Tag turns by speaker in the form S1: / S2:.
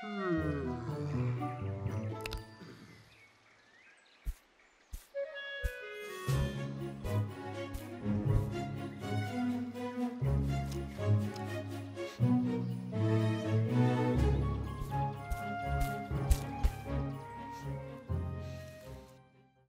S1: Hmm.